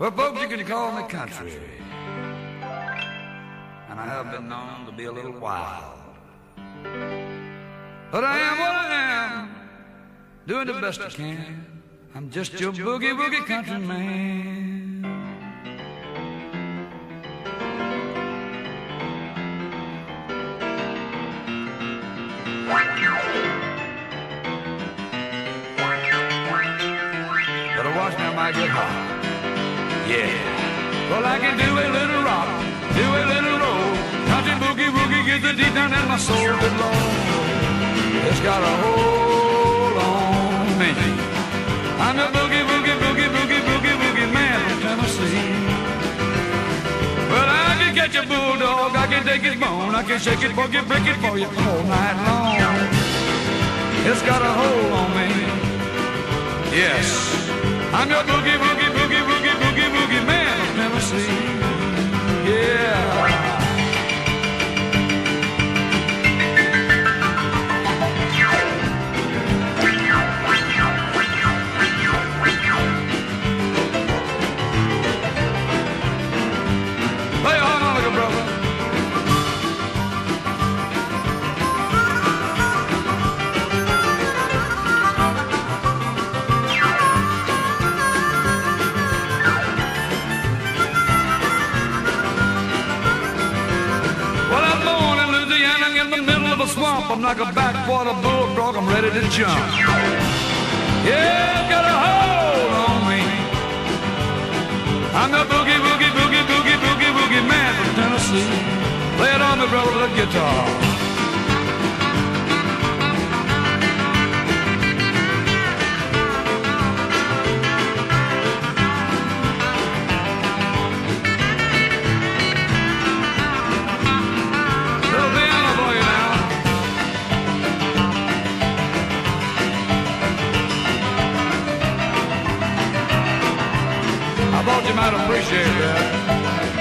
Well, folks, you can call me country. And I have been known to be a little wild. But I am what I am, doing the best I can. I'm just your boogie woogie country man. Better watch might get hot. Yeah. Well, I can do a little rock, do a little roll. Country boogie woogie gets the deep down in my soul. Good it's got a hold on me. I'm a boogie boogie boogie boogie boogie boogie man from Tennessee. Well, I can catch a bulldog, I can take his bone, I can shake it, boogie, break it for you all night long. It's got a hold on me. Yes, I'm your boogie boogie the swamp. I'm like a backwater bulldog. I'm ready to jump. Yeah, I've got a hold on me. I'm the boogie, boogie, boogie, boogie, boogie, boogie man from Tennessee. Play it on me, brother, a guitar. I thought you might appreciate that.